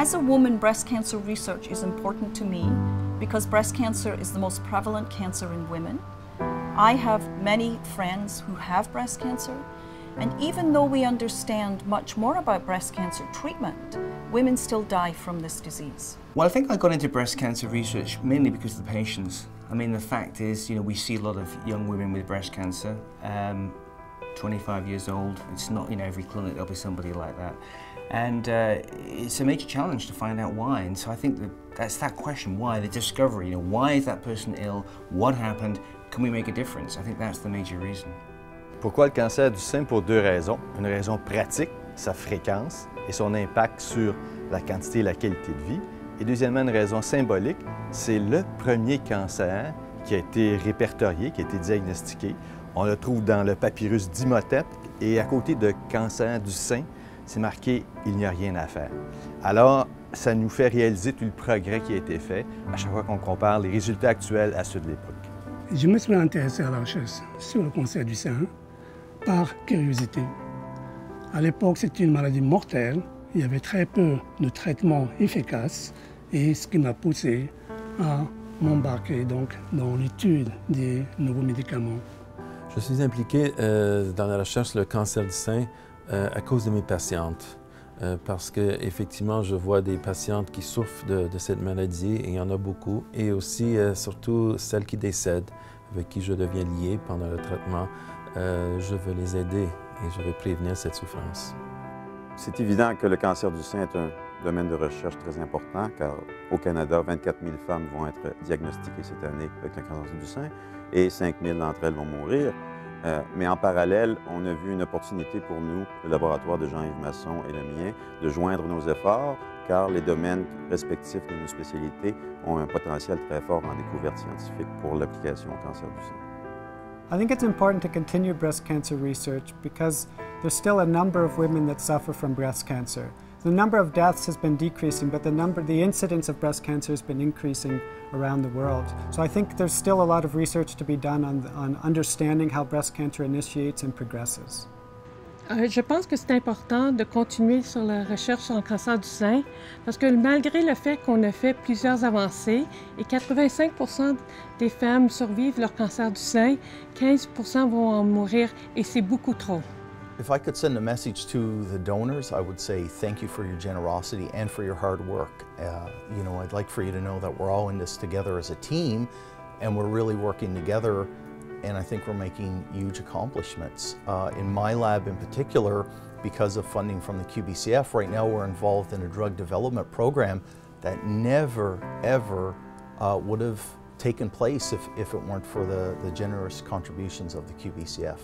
As a woman, breast cancer research is important to me because breast cancer is the most prevalent cancer in women. I have many friends who have breast cancer, and even though we understand much more about breast cancer treatment, women still die from this disease. Well, I think I got into breast cancer research mainly because of the patients. I mean, the fact is, you know, we see a lot of young women with breast cancer, um, 25 years old. It's not, know, every clinic there'll be somebody like that. And uh, it's a major challenge to find out why. And so I think that that's that question, why, the discovery, you know, why is that person ill? What happened? Can we make a difference? I think that's the major reason. Pourquoi le cancer du sein? Pour deux raisons. Une raison pratique, sa fréquence et son impact sur la quantité et la qualité de vie. Et deuxièmement, une raison symbolique, c'est le premier cancer qui a été répertorié, qui a été diagnostiqué. On le trouve dans le papyrus d'Imhotep et à côté de cancer du sein, c'est marqué « il n'y a rien à faire ». Alors, ça nous fait réaliser tout le progrès qui a été fait à chaque fois qu'on compare les résultats actuels à ceux de l'époque. Je me suis intéressé à la recherche sur le cancer du sein par curiosité. À l'époque, c'était une maladie mortelle. Il y avait très peu de traitements efficaces et ce qui m'a poussé à m'embarquer donc dans l'étude des nouveaux médicaments. Je suis impliqué euh, dans la recherche sur le cancer du sein euh, à cause de mes patientes. Euh, parce que effectivement, je vois des patientes qui souffrent de, de, cette maladie, et il y en a beaucoup, et aussi surtout celles qui décèdent, avec qui je deviens lié pendant le traitement. Je veux les aider et je veux prévenir cette souffrance. C'est évident que le cancer du sein est un domaine de recherche très important, car au Canada, 24 000 femmes vont être diagnostiquées cette année avec le cancer du sein, et 5 000 d'entre elles vont mourir. Euh, mais en parallèle, on a vu une opportunité pour nous, le laboratoire de Jean-Yves Masson et le mien, de joindre nos efforts, car les domaines respectifs de nos spécialités ont un potentiel très fort en découverte scientifique pour l'application au cancer du sein. I think it's important to continue breast cancer research because there's still a number of women that suffer from breast cancer. The number of deaths has been decreasing, but the number, the incidence of breast cancer has been increasing around the world. So I think there's still a lot of research to be done on, on understanding how breast cancer initiates and progresses. Euh, je pense que c'est important de continuer sur la recherche sur le cancer du sein parce que malgré le fait qu'on a fait plusieurs avancées et 85% des femmes survivent leur cancer du sein, 15% vont en mourir et c'est beaucoup trop. If I could send a message to the donors, I would say thank you for your generosity and for your hard work. Uh, you know, I'd like for you to know that we're all in this together as a team and we're really working together and I think we're making huge accomplishments. Uh, in my lab in particular, because of funding from the QBCF, right now we're involved in a drug development program that never, ever uh, would have taken place if, if it weren't for the, the generous contributions of the QBCF.